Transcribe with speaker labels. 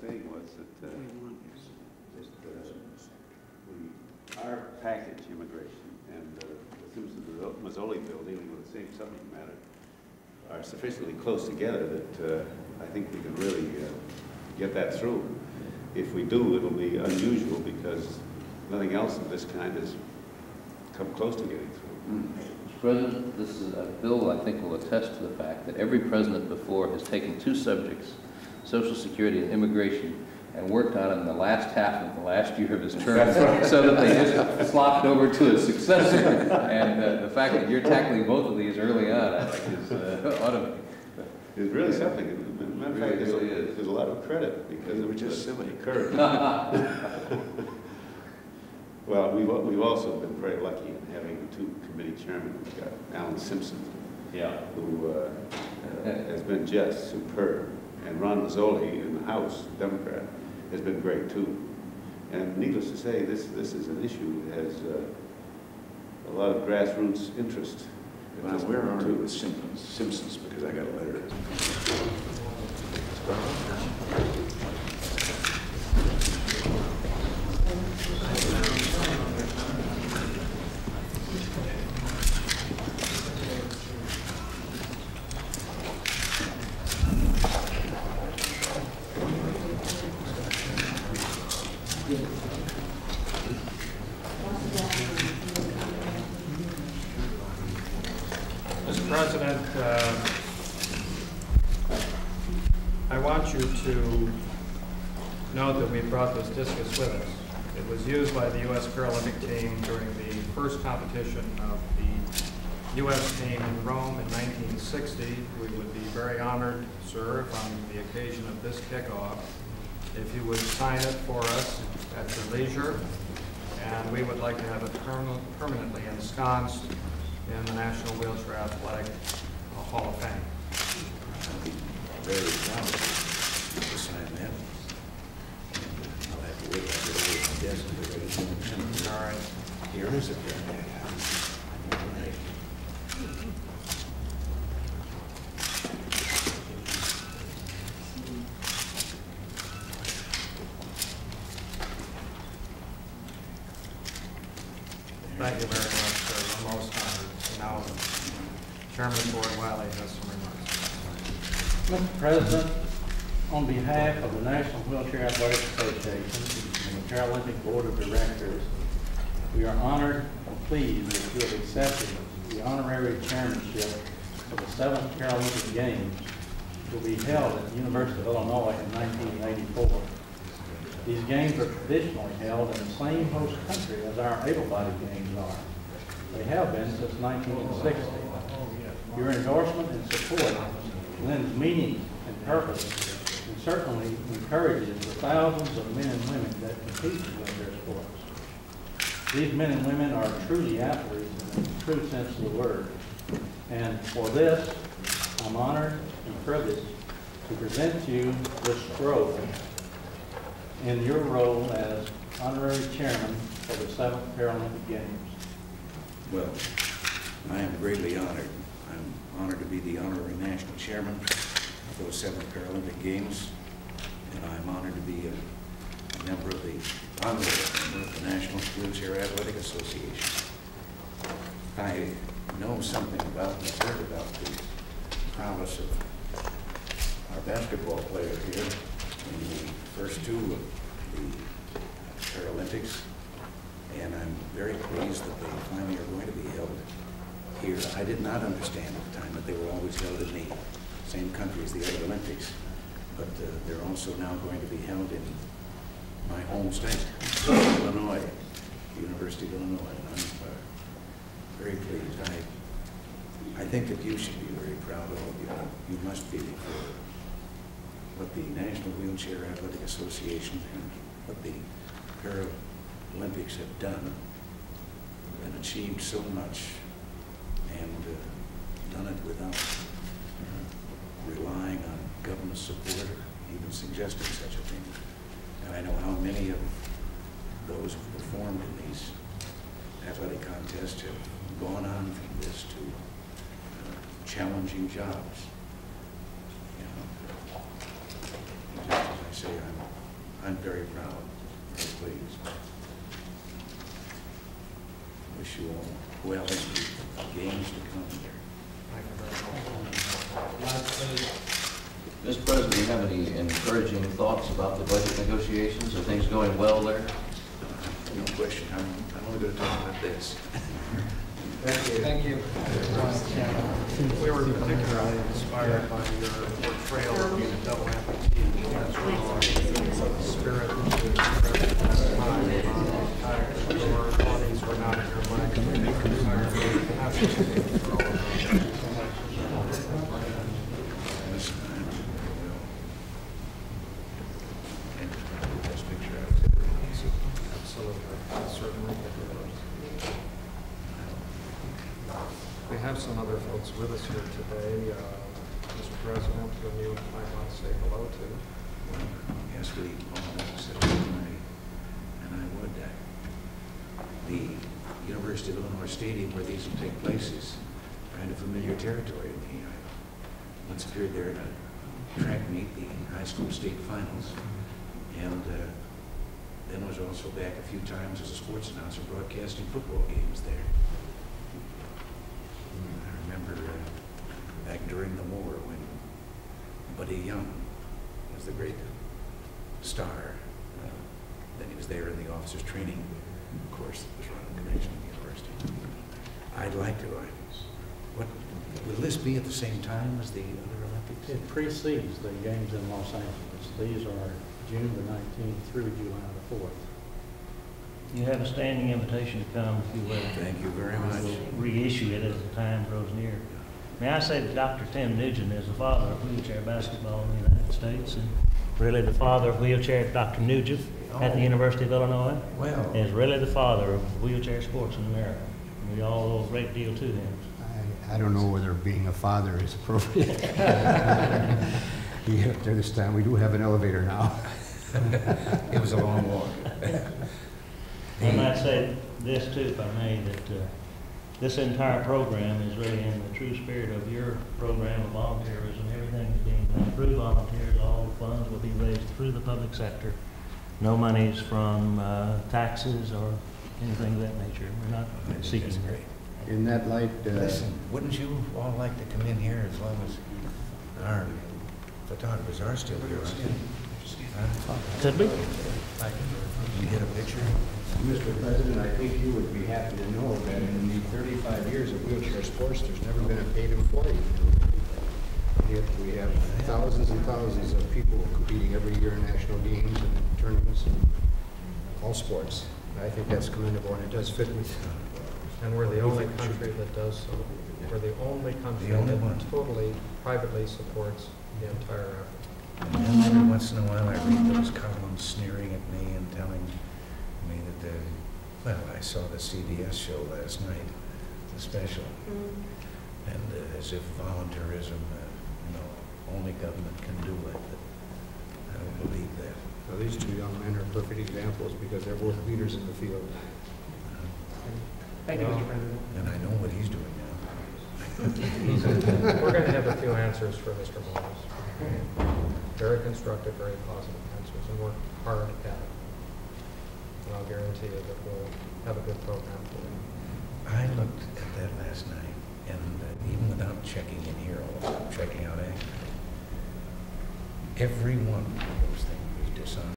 Speaker 1: saying was that, uh, just, uh, we, our package immigration and uh, the Simpson Mazzoli bill dealing with the same subject matter are sufficiently close together that uh, I think we can really uh, get that through. If we do, it'll be unusual because nothing else of this kind has come close to getting through.
Speaker 2: Mr. President, this is a bill I think will attest to the fact that every president before has taken two subjects, Social Security and immigration, and worked on it in the last half of the last year of his term, so that they just flopped over to a successor. And uh, the fact that you're tackling both of these early on, I think is uh, ought to
Speaker 1: It's really something. As a matter of fact, there's,
Speaker 2: Really
Speaker 1: a,
Speaker 2: is.
Speaker 1: there's a lot of credit because
Speaker 3: They
Speaker 1: it
Speaker 3: were
Speaker 1: was
Speaker 3: just
Speaker 1: just
Speaker 3: silly.
Speaker 1: Courage. well, we've, we've also been very lucky in having two committee chairmen. We've got Alan Simpson,
Speaker 2: Yeah.
Speaker 1: who uh, uh, has been just superb, and Ron Mazzoli in the House, Democrat, has been great too. And needless to say, this, this is an issue that has uh, a lot of grassroots interest.
Speaker 3: Well,
Speaker 1: this
Speaker 3: where are
Speaker 1: too.
Speaker 3: we with Simpsons, Simpsons, because I got a letter.
Speaker 4: Mr. President, uh, I want you to note that we brought this discus with us. It was used by the U.S. Paralympic team during the first competition of the U.S. team in Rome in 1960. We would be very honored, sir, if on the occasion of this kickoff, if you would sign it for us at your leisure. And we would like to have it perma- permanently ensconced in the National Wheelchair Athletic Hall of Fame.
Speaker 3: Very proud of you to sign that. I'll have to wait, I'll get away from desk and ready to
Speaker 4: All right.
Speaker 3: Here is it.
Speaker 4: Thank you very much, sir. We're most honored. Now, Chairman Boyd Wiley has some remarks.
Speaker 5: Mr. President, on behalf of the National Wheelchair Athletic Association and the Paralympic Board of Directors, we are honored and pleased that you have accepted the honorary chairmanship of the seventh Paralympic Games will be held at the University of Illinois in 1984. These games are traditionally held in the same host country as our able-bodied games are. They have been since 1960. Your endorsement and support lends meaning and purpose and certainly encourages the thousands of men and women that compete in their sports. These men and women are truly athletes in the true sense of the word. And for this, I'm honored and privileged to present to you this scroll in your role as honorary chairman for the seventh Paralympic Games.
Speaker 3: Well, I am greatly honored. I'm honored to be the honorary national chairman of those seven Paralympic Games, and I'm honored to be a, a member of the, honorary member of the National Wheelchair Athletic Association. I know something about, and I've heard about the prowess of our basketball player here in the first two of the Paralympics. And I'm very pleased that they finally are going to be held here. I did not understand at the time that they were always held in the same country as the other Olympics, but uh, they're also now going to be held in my home state, Illinois, the University of Illinois. And I'm uh, very pleased. I, I think that you should be very proud of you. You must be for what the National Wheelchair Athletic Association and what the Paralympics have done and achieved so much and uh, done it without uh, relying on government support or even suggesting such a thing. And I know how many of those who performed in these athletic contests have gone on from this to uh, challenging jobs. You know, just as I say, I'm I'm very proud, very pleased. Wish you all well in the games to come here.
Speaker 2: Mr. President, do you have any encouraging thoughts about the budget negotiations? Are things going well there?
Speaker 3: No question, I'm, I'm only going to talk about this.
Speaker 4: Thank you. We were particularly inspired by your portrayal of being a double amputee. That's really spirit which is time. Your bodies were not in your legs.
Speaker 3: Listen, I'm very well. And the best picture I was ever in. so
Speaker 4: Absolutely, certainly. We have some other folks with us here today. Uh, Mr. President, whom you might want to say hello to.
Speaker 3: Well, Yes, we all said tonight, and I would, uh, the University of Illinois Stadium where these will take place is kind of familiar territory to me. I once appeared there a track meet, the high school state finals, and uh, then was also back a few times as a sports announcer broadcasting football games there. I remember uh, back during the war when Buddy Young was the great star. Uh, Then he was there in the officers' training course that was run at Connection University. I'd like to, I, what, will this be at the same time as the other Olympics?
Speaker 5: It precedes the games in Los Angeles. These are June the 19th through July the 4th.
Speaker 6: You have a standing invitation to come if you will.
Speaker 3: Thank you very much.
Speaker 6: We'll reissue it as the time grows near. May I say that Dr. Tim Nugent is the father of wheelchair basketball in the United States, and really the father of wheelchair, Dr. Nugent, at the University of Illinois,
Speaker 3: Well,
Speaker 6: is really the father of wheelchair sports in America. We all owe a great deal to him.
Speaker 7: I, I don't know whether being a father is appropriate. Yeah, There this time, we do have an elevator now.
Speaker 3: it was a long walk.
Speaker 6: I might say this too, if I may, that uh, this entire program is really in the true spirit of your program of volunteerism. Everything is being done through volunteers. All the funds will be raised through the public sector. No monies from uh, taxes or anything of that nature. We're not
Speaker 3: I
Speaker 6: seeking
Speaker 3: that's
Speaker 6: that.
Speaker 7: In that light, uh,
Speaker 3: Listen, wouldn't you all like to come in here as long as our photographers are still here, aren't? Huh?
Speaker 6: Could we?
Speaker 3: You get a picture?
Speaker 7: Mr. President, I think you would be happy to know that in the 35 years wheelchair there's never been a paid employee. Yet we have thousands and thousands of people competing every year in national games and tournaments and all sports. I think that's commendable, and it does fit with
Speaker 4: And we're the only country that does so. We're the only country
Speaker 3: The only
Speaker 4: that
Speaker 3: one.
Speaker 4: totally privately supports the entire effort.
Speaker 3: And every once in a while, I read those columns sneering at me and telling me that, the well, I saw the CBS show last night, the special, and uh, as if volunteerism, uh, you know, only government can do it. But I don't believe that.
Speaker 7: Well, these two young men are perfect examples because they're both leaders in the field.
Speaker 4: Thank you, Mr. President.
Speaker 3: And I know what he's doing now.
Speaker 4: We're going to have a few answers for Mr. Moyers. Very constructive, very positive answers, and work hard at it. And I'll guarantee you that we'll have a good program for you.
Speaker 3: I looked at that last night, and uh, even without checking in here, or checking out Acton, every one of those things was dishonest.